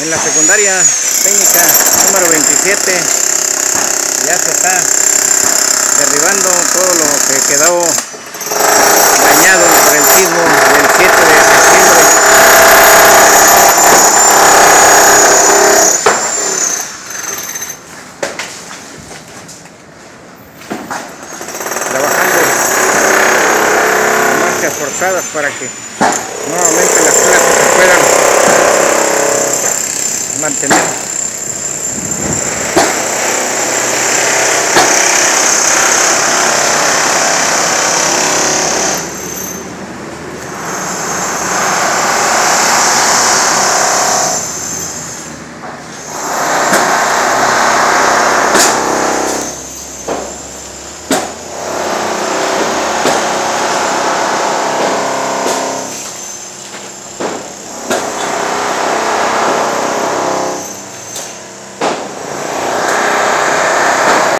en la secundaria técnica número 27 ya se está derribando todo lo que quedó dañado por el sismo del 7 de septiembre. Trabajando marchas forzadas para que tener.